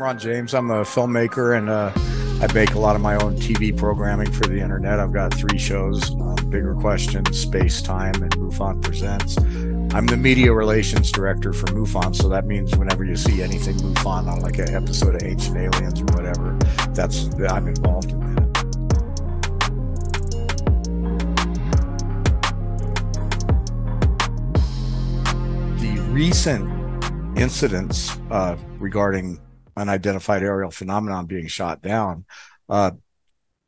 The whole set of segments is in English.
I'm Ron James. I'm a filmmaker and uh, I make a lot of my own TV programming for the internet. I've got three shows um, Bigger Questions, Space Time, and MUFON Presents. I'm the media relations director for MUFON, so that means whenever you see anything MUFON on like an episode of Ancient Aliens or whatever, that's I'm involved in that. The recent incidents uh, regarding unidentified aerial phenomenon being shot down, uh,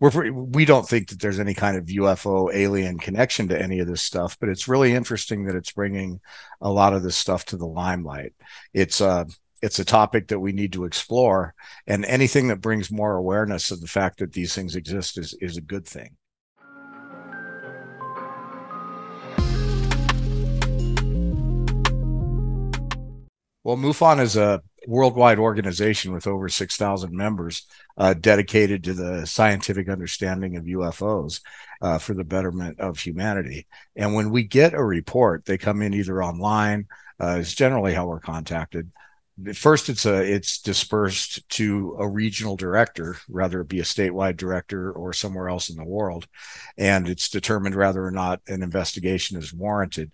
we're we don't think that there's any kind of UFO alien connection to any of this stuff, but it's really interesting that it's bringing a lot of this stuff to the limelight. It's uh it's a topic that we need to explore, and anything that brings more awareness of the fact that these things exist is is a good thing. Well, MUFON is a worldwide organization with over 6,000 members uh, dedicated to the scientific understanding of UFOs uh, for the betterment of humanity. And when we get a report, they come in either online, uh, is generally how we're contacted. First, it's a it's dispersed to a regional director, rather it be a statewide director or somewhere else in the world, and it's determined whether or not an investigation is warranted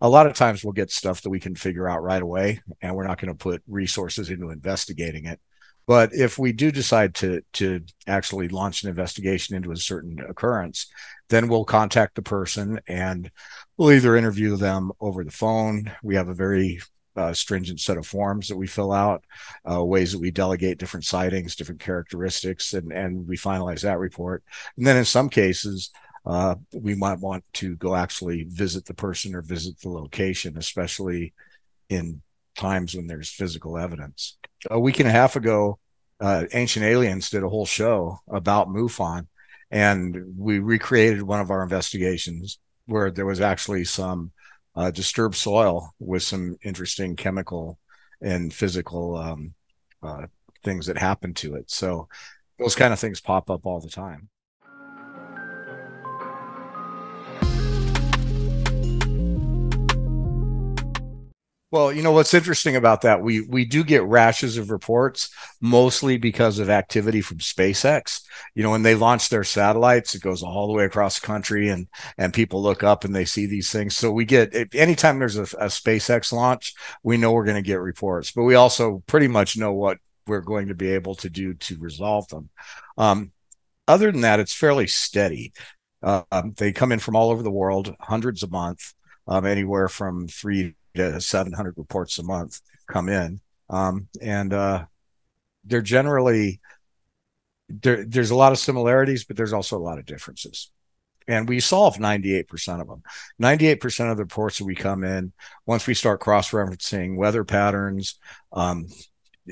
a lot of times we'll get stuff that we can figure out right away and we're not going to put resources into investigating it but if we do decide to to actually launch an investigation into a certain occurrence then we'll contact the person and we'll either interview them over the phone we have a very uh, stringent set of forms that we fill out, uh, ways that we delegate different sightings, different characteristics, and and we finalize that report. And then in some cases, uh, we might want to go actually visit the person or visit the location, especially in times when there's physical evidence. A week and a half ago, uh, Ancient Aliens did a whole show about MUFON, and we recreated one of our investigations where there was actually some uh, disturbed soil with some interesting chemical and physical um, uh, things that happened to it. So those kind of things pop up all the time. Well, you know what's interesting about that? We we do get rashes of reports, mostly because of activity from SpaceX. You know, when they launch their satellites, it goes all the way across the country, and and people look up and they see these things. So we get anytime there's a, a SpaceX launch, we know we're going to get reports, but we also pretty much know what we're going to be able to do to resolve them. Um, other than that, it's fairly steady. Uh, they come in from all over the world, hundreds a month, um, anywhere from three to 700 reports a month come in. Um, and uh, they're generally, there, there's a lot of similarities, but there's also a lot of differences. And we solve 98% of them. 98% of the reports that we come in, once we start cross referencing weather patterns, um,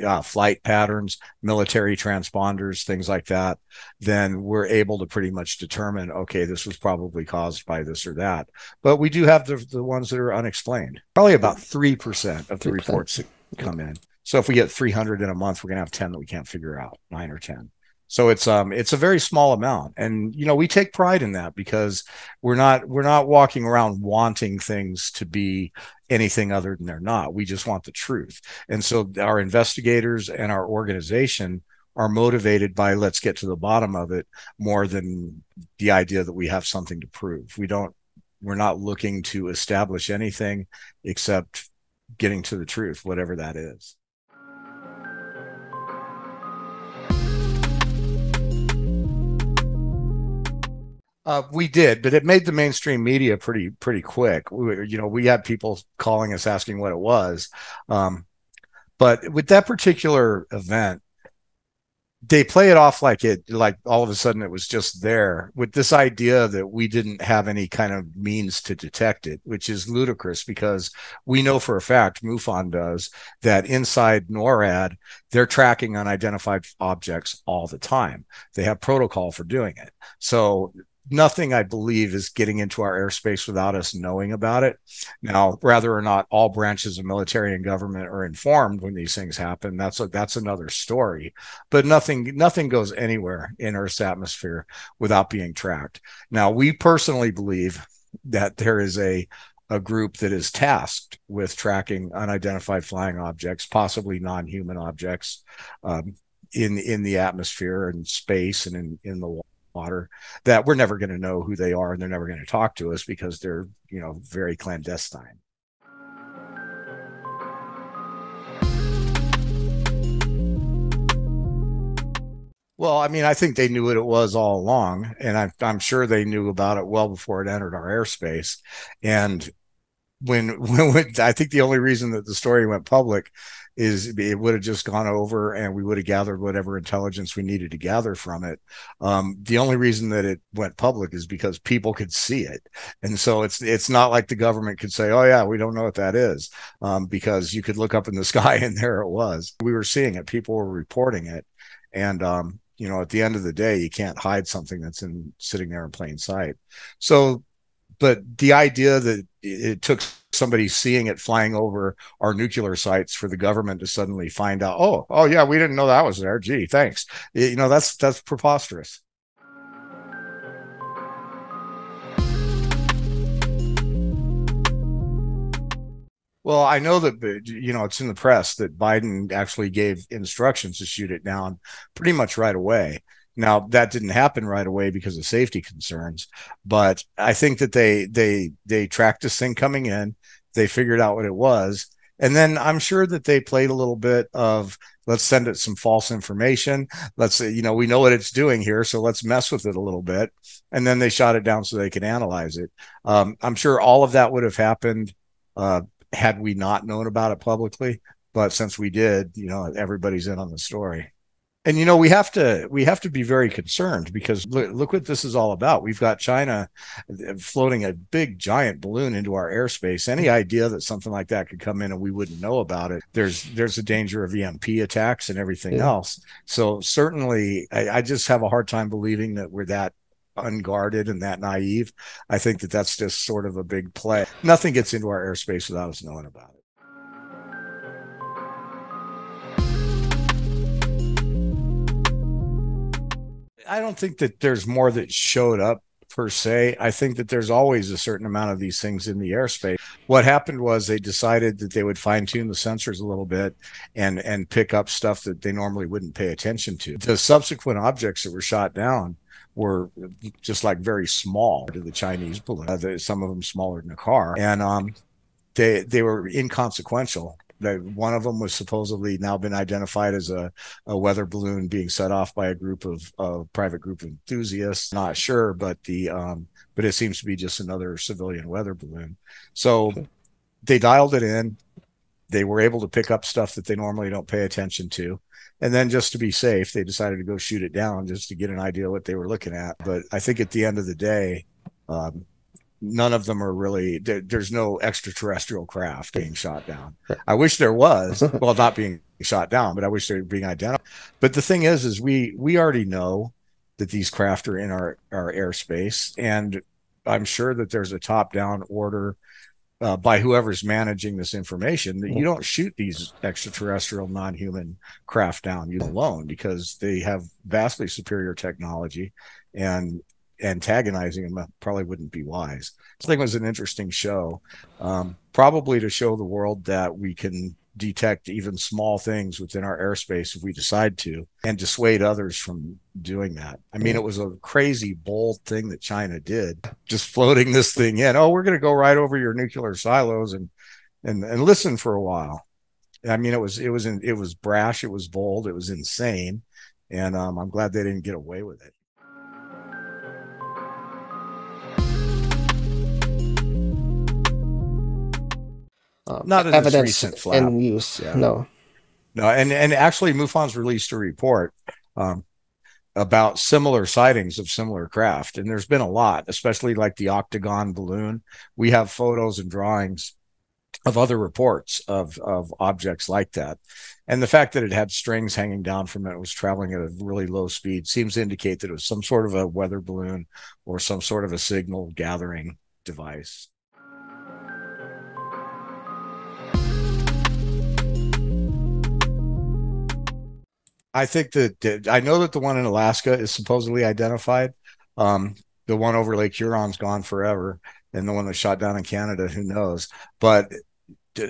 uh, flight patterns, military transponders, things like that, then we're able to pretty much determine, okay, this was probably caused by this or that. But we do have the, the ones that are unexplained. Probably about 3% of the 3%. reports that come in. So if we get 300 in a month, we're going to have 10 that we can't figure out, nine or 10. So it's um it's a very small amount, and you know we take pride in that because we're not we're not walking around wanting things to be anything other than they're not. We just want the truth, and so our investigators and our organization are motivated by let's get to the bottom of it more than the idea that we have something to prove. We don't we're not looking to establish anything except getting to the truth, whatever that is. Uh, we did, but it made the mainstream media pretty pretty quick. We, you know, we had people calling us asking what it was, um, but with that particular event, they play it off like it like all of a sudden it was just there with this idea that we didn't have any kind of means to detect it which is ludicrous because we know for a fact MUFON does that inside NORAD they're tracking unidentified objects all the time. They have protocol for doing it. So nothing I believe is getting into our airspace without us knowing about it. Now, whether or not all branches of military and government are informed when these things happen, that's a, that's another story. But nothing nothing goes anywhere in Earth's atmosphere without being tracked. Now, we personally believe that there is a a group that is tasked with tracking unidentified flying objects, possibly non-human objects, um, in in the atmosphere and space and in in the water that we're never going to know who they are and they're never going to talk to us because they're you know very clandestine Well, I mean, I think they knew what it was all along, and I, I'm sure they knew about it well before it entered our airspace. And when, when, I think the only reason that the story went public is it would have just gone over and we would have gathered whatever intelligence we needed to gather from it. Um, the only reason that it went public is because people could see it, and so it's it's not like the government could say, "Oh yeah, we don't know what that is," um, because you could look up in the sky and there it was. We were seeing it. People were reporting it, and um, you know, at the end of the day, you can't hide something that's in sitting there in plain sight. So, but the idea that it took somebody seeing it flying over our nuclear sites for the government to suddenly find out, oh, oh yeah, we didn't know that was there. Gee, thanks. You know, that's that's preposterous. Well, I know that you know it's in the press that Biden actually gave instructions to shoot it down pretty much right away. Now that didn't happen right away because of safety concerns, but I think that they they they tracked this thing coming in, they figured out what it was, and then I'm sure that they played a little bit of let's send it some false information. Let's you know we know what it's doing here, so let's mess with it a little bit, and then they shot it down so they could analyze it. Um, I'm sure all of that would have happened uh, had we not known about it publicly. But since we did, you know, everybody's in on the story. And you know, we have to we have to be very concerned because look, look what this is all about. We've got China uh, floating a big giant balloon into our airspace. Any idea that something like that could come in and we wouldn't know about it? There's there's a danger of EMP attacks and everything yeah. else. So certainly, I, I just have a hard time believing that we're that unguarded and that naive. I think that that's just sort of a big play. Nothing gets into our airspace without us knowing about it. I don't think that there's more that showed up per se. I think that there's always a certain amount of these things in the airspace. What happened was they decided that they would fine tune the sensors a little bit and and pick up stuff that they normally wouldn't pay attention to. The subsequent objects that were shot down were just like very small to the Chinese balloon. Uh, some of them smaller than a car, and um, they they were inconsequential. That one of them was supposedly now been identified as a, a weather balloon being set off by a group of a private group of enthusiasts. Not sure, but the um, but it seems to be just another civilian weather balloon. So okay. they dialed it in. They were able to pick up stuff that they normally don't pay attention to and then just to be safe, they decided to go shoot it down just to get an idea what they were looking at. But I think at the end of the day, um, none of them are really there, there's no extraterrestrial craft being shot down. I wish there was. Well, not being shot down, but I wish they were being identified. But the thing is, is we we already know that these craft are in our our airspace, and I'm sure that there's a top down order uh, by whoever's managing this information that you don't shoot these extraterrestrial non-human craft down you alone because they have vastly superior technology and antagonizing them probably wouldn't be wise. This it was an interesting show, um, probably to show the world that we can detect even small things within our airspace if we decide to and dissuade others from doing that. I mean, it was a crazy bold thing that China did, just floating this thing in. Oh, we're going to go right over your nuclear silos and and and listen for a while. I mean, it was it was in, it was brash, it was bold, it was insane, and um, I'm glad they didn't get away with it. Um, not in evidence recent flap. in use. Yeah. No, no, and and actually, MUFON's released a report um, about similar sightings of similar craft, and there's been a lot, especially like the octagon balloon. We have photos and drawings of other reports of of objects like that. And the fact that it had strings hanging down from it, was traveling at a really low speed, seems to indicate that it was some sort of a weather balloon or some sort of a signal gathering device. I think that I know that the one in Alaska is supposedly identified. Um, the one over Lake Huron's gone forever. and the one that shot down in Canada, who knows? But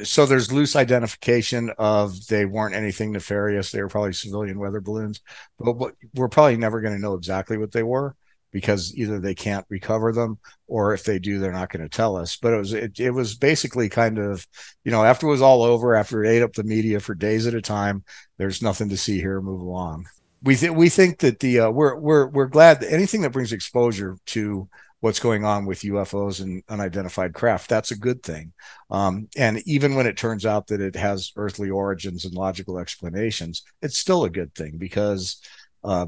so there's loose identification of they weren't anything nefarious. They were probably civilian weather balloons, but we're probably never going to know exactly what they were because either they can't recover them or if they do they're not going to tell us but it was it, it was basically kind of you know after it was all over after it ate up the media for days at a time there's nothing to see here move along we think we think that the uh, we're we're we're glad that anything that brings exposure to what's going on with UFOs and unidentified craft. That's a good thing. Um, and even when it turns out that it has earthly origins and logical explanations, it's still a good thing because uh,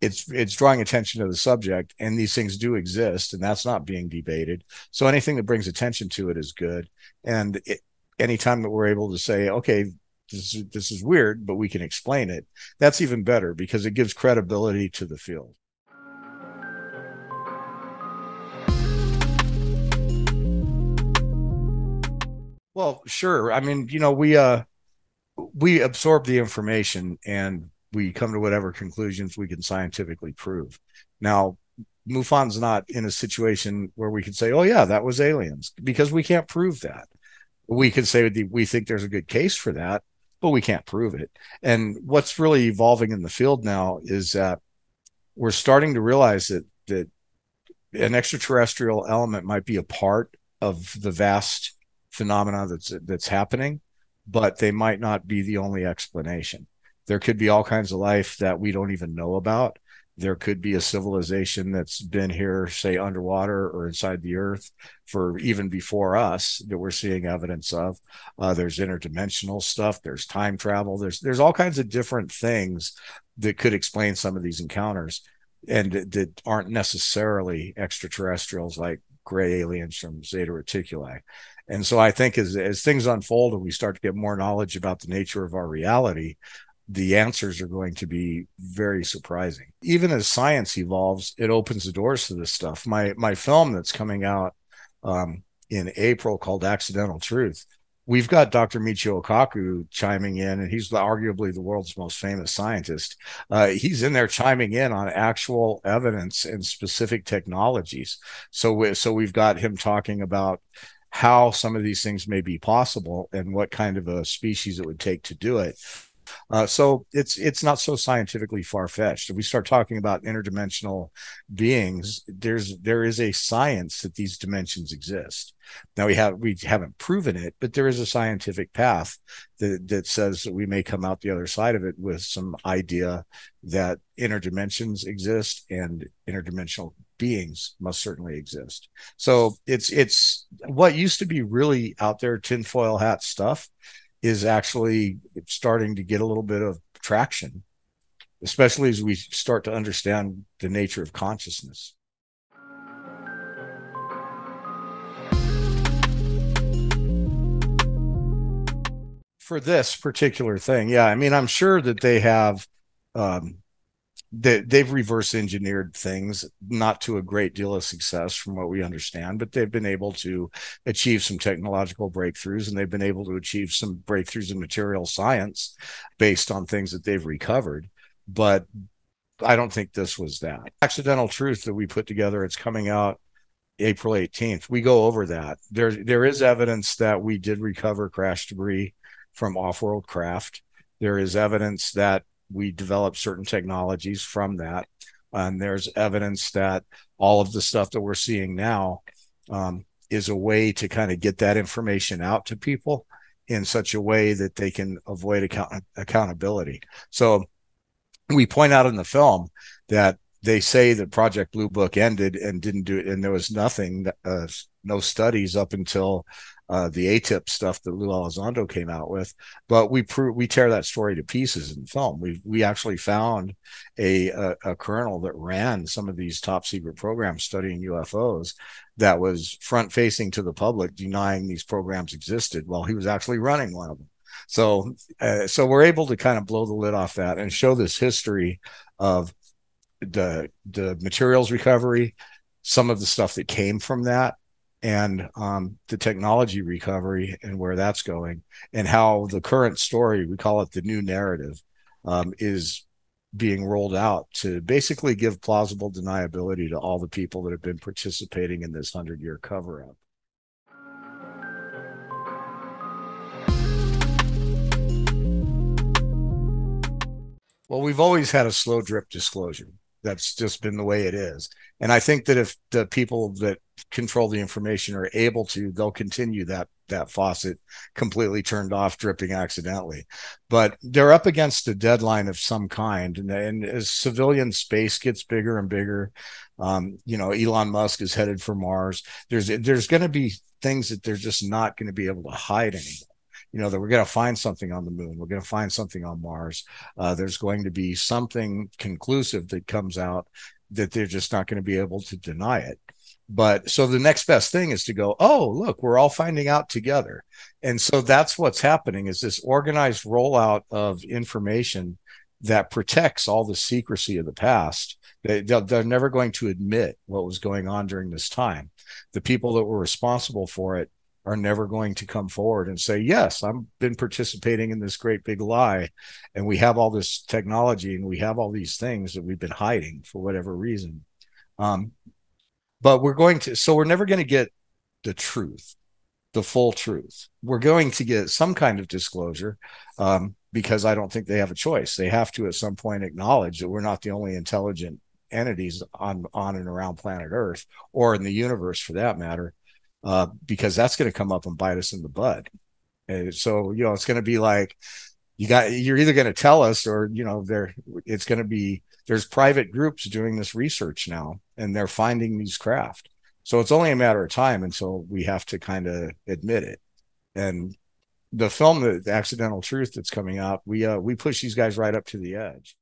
it's it's drawing attention to the subject, and these things do exist, and that's not being debated. So anything that brings attention to it is good. And it, anytime that we're able to say, okay, this is, this is weird, but we can explain it, that's even better because it gives credibility to the field. Well, sure. I mean, you know, we uh we absorb the information and we come to whatever conclusions we can scientifically prove. Now, MUFON's not in a situation where we can say, "Oh yeah, that was aliens," because we can't prove that. We could say we think there's a good case for that, but we can't prove it. And what's really evolving in the field now is that we're starting to realize that that an extraterrestrial element might be a part of the vast phenomena that's that's happening, but they might not be the only explanation. There could be all kinds of life that we don't even know about. There could be a civilization that's been here, say underwater or inside the earth, for even before us that we're seeing evidence of. Uh, there's interdimensional stuff. There's time travel. There's there's all kinds of different things that could explain some of these encounters, and that aren't necessarily extraterrestrials like gray aliens from Zeta Reticuli. And so I think as as things unfold and we start to get more knowledge about the nature of our reality, the answers are going to be very surprising. Even as science evolves, it opens the doors to this stuff. My my film that's coming out um, in April called Accidental Truth. We've got Dr. Michio Kaku chiming in, and he's arguably the world's most famous scientist. Uh, he's in there chiming in on actual evidence and specific technologies. So, we, so we've got him talking about how some of these things may be possible and what kind of a species it would take to do it. Uh, so it's it's not so scientifically far fetched. If we start talking about interdimensional beings, there's there is a science that these dimensions exist. Now we have we haven't proven it, but there is a scientific path that that says that we may come out the other side of it with some idea that interdimensions exist and interdimensional beings must certainly exist. So it's it's what used to be really out there tinfoil hat stuff is actually starting to get a little bit of traction, especially as we start to understand the nature of consciousness. For this particular thing, yeah, I mean, I'm sure that they have um, they, they've reverse engineered things not to a great deal of success from what we understand but they've been able to achieve some technological breakthroughs and they've been able to achieve some breakthroughs in material science based on things that they've recovered. But i don't think this was that. Accidental truth that we put together it's coming out april 18th we go over that. There there is evidence that we did recover crash debris from off-world craft. There is evidence that we develop certain technologies from that. And there's evidence that all of the stuff that we're seeing now um, is a way to kind of get that information out to people in such a way that they can avoid account- accountability. So we point out in the film that they say that Project Blue Book ended and didn't do it, and there was nothing, uh, no studies up until uh, the ATIP stuff that Lou Elizondo came out with, but we we tear that story to pieces in film. We we actually found a, a, a colonel that ran some of these top secret programs studying UFOs that was front facing to the public, denying these programs existed while he was actually running one of them. So uh, so we're able to kind of blow the lid off that and show this history of the the materials recovery, some of the stuff that came from that and um, the technology recovery and where that's going, and how the current story we call it the new narrative um, is being rolled out to basically give plausible deniability to all the people that have been participating in this 100 year cover up. Well, we've always had a slow drip disclosure. That's just been the way it is. And I think that if the people that control the information are able to, they'll continue that that faucet completely turned off, dripping accidentally. But they're up against a deadline of some kind, and, and as civilian space gets bigger and bigger, um, you know, Elon Musk is headed for Mars. There's there's going to be things that they're just not going to be able to hide anymore you know that we're going to find something on the moon we're going to find something on mars. Uh, there's going to be something conclusive that comes out that they're just not going to be able to deny it. But so the next best thing is to go oh look we're all finding out together. And so that's what's happening is this organized rollout of information that protects all the secrecy of the past. They, they're never going to admit what was going on during this time. The people that were responsible for it are never going to come forward and say, Yes, I've been participating in this great big lie. And we have all this technology and we have all these things that we've been hiding for whatever reason. Um, but we're going to, so we're never going to get the truth, the full truth. We're going to get some kind of disclosure um, because I don't think they have a choice. They have to at some point acknowledge that we're not the only intelligent entities on on and around planet Earth or in the universe for that matter uh, because that's going to come up and bite us in the butt. And so, you know, it's going to be like, you got, you're either going to tell us or, you know, there, it's going to be, there's private groups doing this research now and they're finding these craft. So it's only a matter of time until we have to kind of admit it. And the film, the accidental truth that's coming out, we, uh, we push these guys right up to the edge.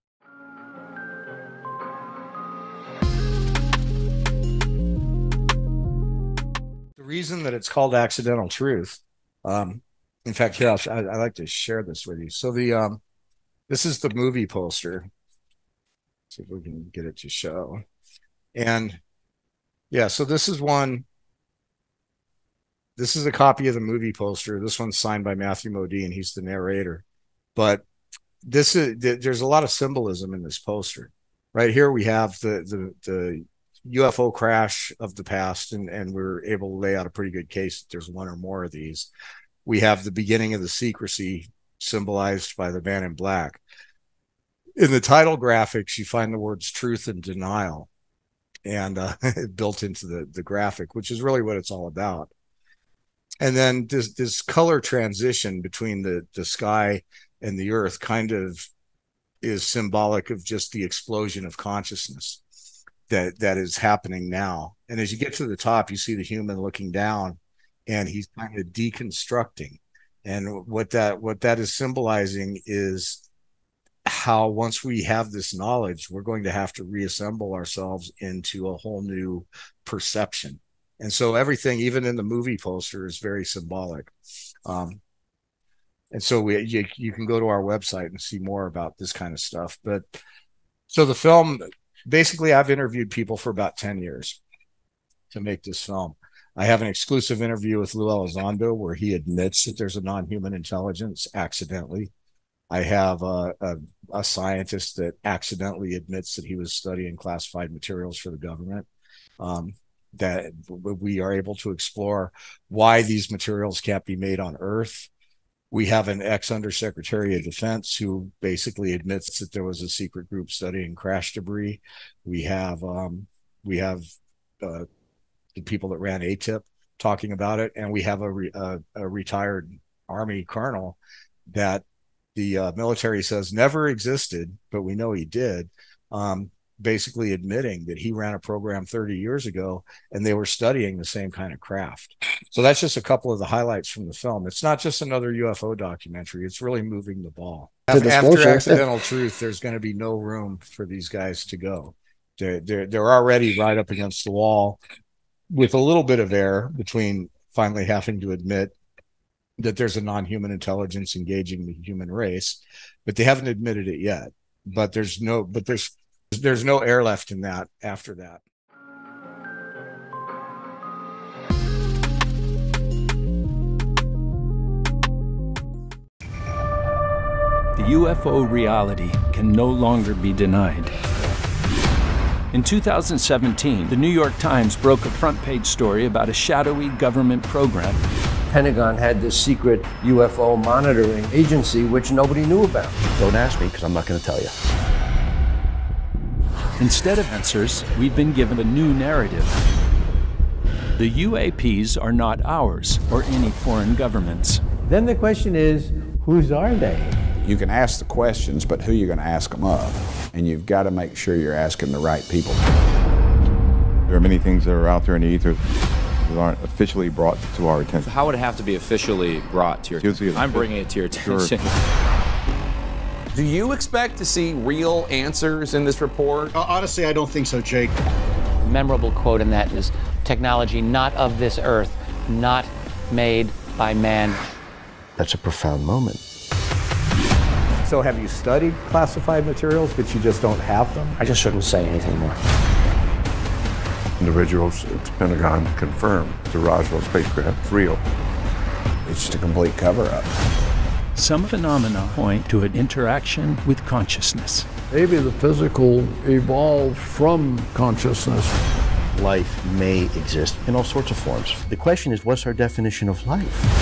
Reason that it's called accidental truth. Um, in fact, here I, I like to share this with you. So the um, this is the movie poster. Let's see if we can get it to show. And yeah, so this is one. This is a copy of the movie poster. This one's signed by Matthew Modine. He's the narrator. But this is there's a lot of symbolism in this poster. Right here we have the the the UFO crash of the past, and, and we're able to lay out a pretty good case that there's one or more of these. We have the beginning of the secrecy symbolized by the man in black. In the title graphics, you find the words truth and denial and uh, built into the, the graphic, which is really what it's all about. And then this, this color transition between the, the sky and the earth kind of is symbolic of just the explosion of consciousness that that is happening now. And as you get to the top, you see the human looking down, and he's kind of deconstructing. And what that what that is symbolizing is how once we have this knowledge, we're going to have to reassemble ourselves into a whole new perception. And so everything, even in the movie poster, is very symbolic. Um, and so we you, you can go to our website and see more about this kind of stuff. But so the film basically I've interviewed people for about 10 years to make this film. I have an exclusive interview with Lou Elizondo where he admits that there's a non-human intelligence accidentally. I have a, a, a, scientist that accidentally admits that he was studying classified materials for the government. Um, that we are able to explore why these materials can't be made on Earth we have an ex undersecretary of defense who basically admits that there was a secret group studying crash debris. We have um, we have uh, the people that ran ATIP talking about it, and we have a, re- a, a retired Army colonel that the uh, military says never existed, but we know he did. Um, basically admitting that he ran a program 30 years ago and they were studying the same kind of craft. So that's just a couple of the highlights from the film. It's not just another UFO documentary, it's really moving the ball. After, after Accidental Truth, there's going to be no room for these guys to go. They're, they're, they're already right up against the wall with a little bit of air between finally having to admit that there's a non-human intelligence engaging the human race, but they haven't admitted it yet. But there's no, but there's there's no air left in that after that. The UFO reality can no longer be denied. In 2017, the New York Times broke a front page story about a shadowy government program. Pentagon had this secret UFO monitoring agency which nobody knew about. Don't ask me because I'm not going to tell you. Instead of answers, we've been given a new narrative. The UAPs are not ours or any foreign governments. Then the question is, whose are they? You can ask the questions, but who are you going to ask them of? And you've got to make sure you're asking the right people. There are many things that are out there in the ether that aren't officially brought to our attention. How would it have to be officially brought to your attention? I'm bringing it to your attention. Sure. Do you expect to see real answers in this report? Uh, honestly, I don't think so, Jake. Memorable quote in that is technology not of this earth, not made by man. That's a profound moment. So have you studied classified materials, but you just don't have them? I just shouldn't say anything more. Individuals at the Pentagon confirmed the Roswell spacecraft is real. It's just a complete cover-up. Some phenomena point to an interaction with consciousness. Maybe the physical evolved from consciousness. Life may exist in all sorts of forms. The question is, what's our definition of life?